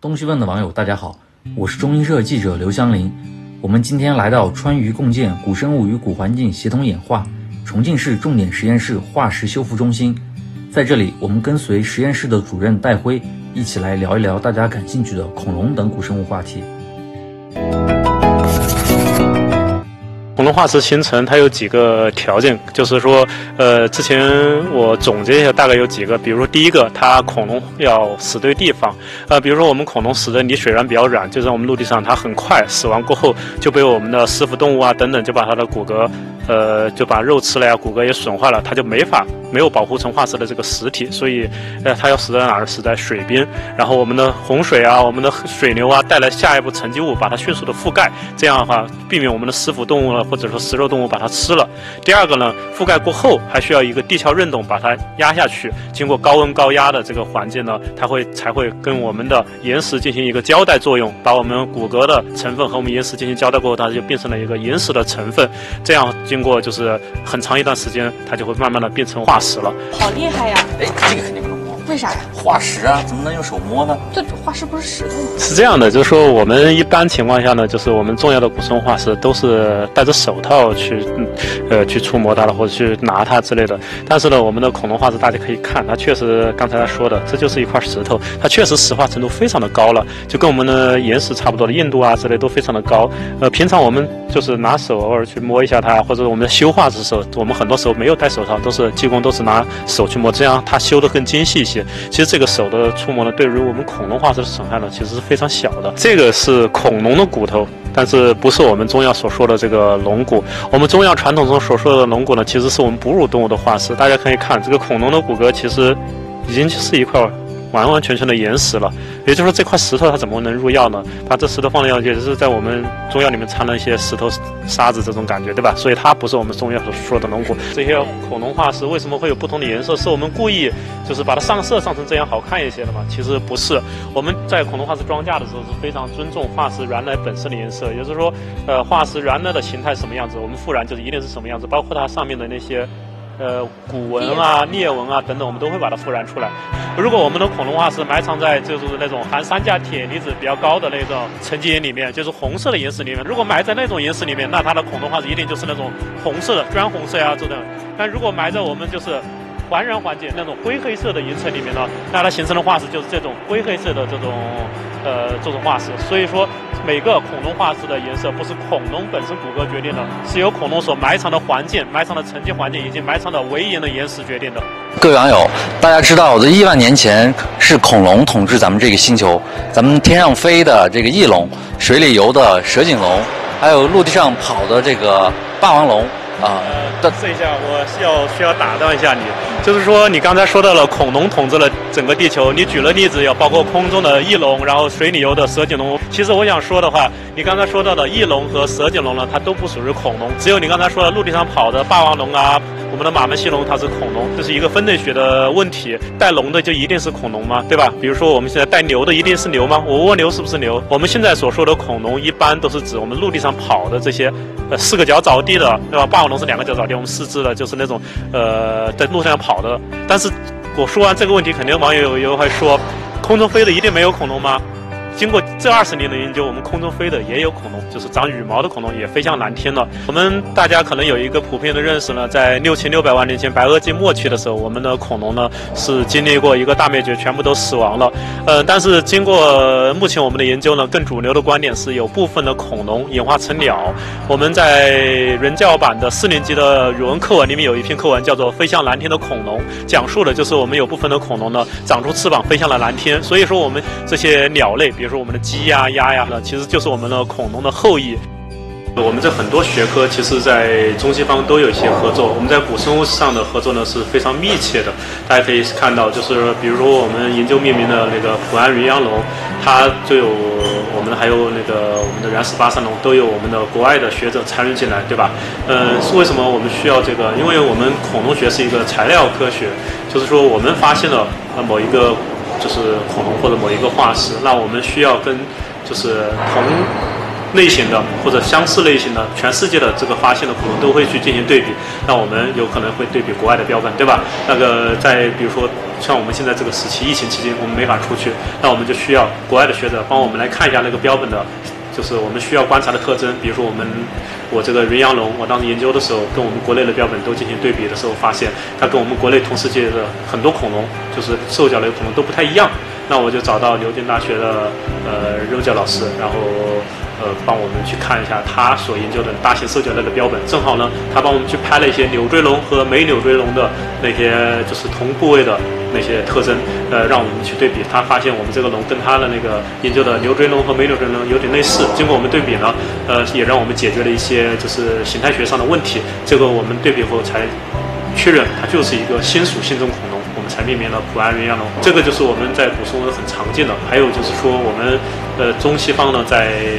东西问的网友，大家好，我是中医社记者刘香林。我们今天来到川渝共建古生物与古环境协同演化重庆市重点实验室化石修复中心，在这里，我们跟随实验室的主任戴辉一起来聊一聊大家感兴趣的恐龙等古生物话题。恐龙化石形成，它有几个条件，就是说，呃，之前我总结一下，大概有几个，比如说第一个，它恐龙要死对地方，呃，比如说我们恐龙死的离水源比较远，就在我们陆地上，它很快死亡过后就被我们的食腐动物啊等等就把它的骨骼，呃，就把肉吃了呀，骨骼也损坏了，它就没法没有保护成化石的这个实体，所以，呃，它要死在哪儿？死在水边，然后我们的洪水啊，我们的水流啊带来下一步沉积物，把它迅速的覆盖，这样的话避免我们的食腐动物呢。或者说食肉动物把它吃了。第二个呢，覆盖过后还需要一个地壳韧动把它压下去。经过高温高压的这个环境呢，它会才会跟我们的岩石进行一个交代作用，把我们骨骼的成分和我们岩石进行交代过后，它就变成了一个岩石的成分。这样经过就是很长一段时间，它就会慢慢的变成化石了。好厉害呀！哎，这个肯定不能摸。为啥呀？化石啊，怎么能用手摸呢？这化石不是石头吗？是这样的，就是说我们一般情况下呢，就是我们重要的古生物化石都是戴着手套去，呃，去触摸它的或者去拿它之类的。但是呢，我们的恐龙化石大家可以看，它确实刚才他说的，这就是一块石头，它确实石化程度非常的高了，就跟我们的岩石差不多的硬度啊之类都非常的高。呃，平常我们就是拿手偶尔去摸一下它，或者我们在修化石的时候，我们很多时候没有戴手套，都是技工都是拿手去摸，这样它修得更精细一些。其实这个手的触摸呢，对于我们恐龙化石的损害呢，其实是非常小的。这个是恐龙的骨头，但是不是我们中药所说的这个龙骨。我们中药传统中所说的龙骨呢，其实是我们哺乳动物的化石。大家可以看这个恐龙的骨骼，其实已经是一块。完完全全的岩石了，也就是说这块石头它怎么能入药呢？把这石头放在药，也就是在我们中药里面掺了一些石头沙子这种感觉，对吧？所以它不是我们中药所说的龙骨。这些恐龙化石为什么会有不同的颜色？是我们故意就是把它上色上成这样好看一些的吗？其实不是。我们在恐龙化石装架的时候是非常尊重化石原来本身的颜色，也就是说，呃，化石原来的形态什么样子，我们复燃就是一定是什么样子，包括它上面的那些。呃，古纹啊、裂纹啊等等，我们都会把它复燃出来。如果我们的恐龙化石埋藏在就是那种含三价铁离子比较高的那种沉积岩里面，就是红色的岩石里面，如果埋在那种岩石里面，那它的恐龙化石一定就是那种红色的砖红色呀这种。但如果埋在我们就是还原环境那种灰黑色的岩层里面呢，那它形成的化石就是这种灰黑色的这种呃这种化石。所以说。每个恐龙化石的颜色不是恐龙本身骨骼决定的，是由恐龙所埋藏的环境、埋藏的沉积环境以及埋藏的围岩的岩石决定的。各位网友，大家知道，在亿万年前是恐龙统治咱们这个星球，咱们天上飞的这个翼龙，水里游的蛇颈龙，还有陆地上跑的这个霸王龙。啊，呃，试一下，我需要需要打断一下你，就是说你刚才说到了恐龙统治了整个地球，你举了例子，有包括空中的翼龙，然后水里游的蛇颈龙。其实我想说的话，你刚才说到的翼龙和蛇颈龙呢，它都不属于恐龙，只有你刚才说的陆地上跑的霸王龙啊。我们的马门溪龙它是恐龙，这是一个分类学的问题。带龙的就一定是恐龙吗？对吧？比如说我们现在带牛的一定是牛吗？我蜗牛是不是牛？我们现在所说的恐龙一般都是指我们陆地上跑的这些，呃，四个脚着地的，对吧？霸王龙是两个脚着地，我们四肢的就是那种，呃，在路上跑的。但是我说完这个问题，肯定网友又会说，空中飞的一定没有恐龙吗？经过这二十年的研究，我们空中飞的也有恐龙，就是长羽毛的恐龙也飞向蓝天了。我们大家可能有一个普遍的认识呢，在六千六百万年前白垩纪末期的时候，我们的恐龙呢是经历过一个大灭绝，全部都死亡了。呃，但是经过目前我们的研究呢，更主流的观点是有部分的恐龙演化成鸟。我们在人教版的四年级的语文课文里面有一篇课文叫做《飞向蓝天的恐龙》，讲述的就是我们有部分的恐龙呢长出翅膀飞向了蓝天。所以说我们这些鸟类，比如说我们的鸡呀、鸭呀，那其实就是我们的恐龙的后裔。我们这很多学科，其实在中西方都有一些合作。我们在古生物上的合作呢是非常密切的。大家可以看到，就是比如说我们研究命名的那个普安云阳龙，它就有我们还有那个我们的原始巴山龙，都有我们的国外的学者参与进来，对吧？嗯，是为什么我们需要这个？因为我们恐龙学是一个材料科学，就是说我们发现了呃某一个。就是恐龙或者某一个化石，那我们需要跟就是同类型的或者相似类型的全世界的这个发现的恐龙都会去进行对比。那我们有可能会对比国外的标本，对吧？那个在比如说像我们现在这个时期疫情期间，我们没法出去，那我们就需要国外的学者帮我们来看一下那个标本的。就是我们需要观察的特征，比如说我们我这个云羊龙，我当时研究的时候，跟我们国内的标本都进行对比的时候，发现它跟我们国内同世界的很多恐龙，就是兽脚类恐龙都不太一样。那我就找到牛津大学的呃肉脚老师，然后。呃，帮我们去看一下他所研究的大型兽脚类的标本。正好呢，他帮我们去拍了一些扭锥龙和没扭锥龙的那些就是同部位的那些特征，呃，让我们去对比。他发现我们这个龙跟他的那个研究的扭锥龙和没扭锥龙有点类似。经过我们对比呢，呃，也让我们解决了一些就是形态学上的问题。这个我们对比后才确认它就是一个新属性种恐龙，我们才命名了普安人亚龙。这个就是我们在古生物很常见的。还有就是说我们呃中西方呢在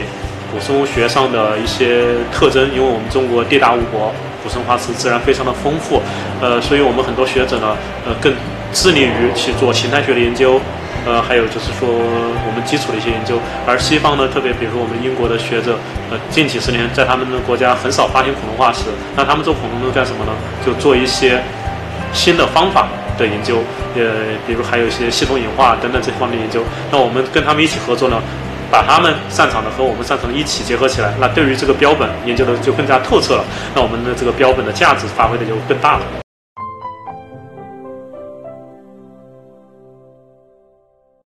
古生物学上的一些特征，因为我们中国地大物博，古生化石自然非常的丰富，呃，所以我们很多学者呢，呃，更致力于去做形态学的研究，呃，还有就是说我们基础的一些研究。而西方呢，特别比如说我们英国的学者，呃，近几十年在他们的国家很少发现恐龙化石，那他们做恐龙都干什么呢？就做一些新的方法的研究，呃，比如还有一些系统演化等等这方面研究。那我们跟他们一起合作呢？把他们擅长的和我们擅长的一起结合起来，那对于这个标本研究的就更加透彻了，那我们的这个标本的价值发挥的就更大了。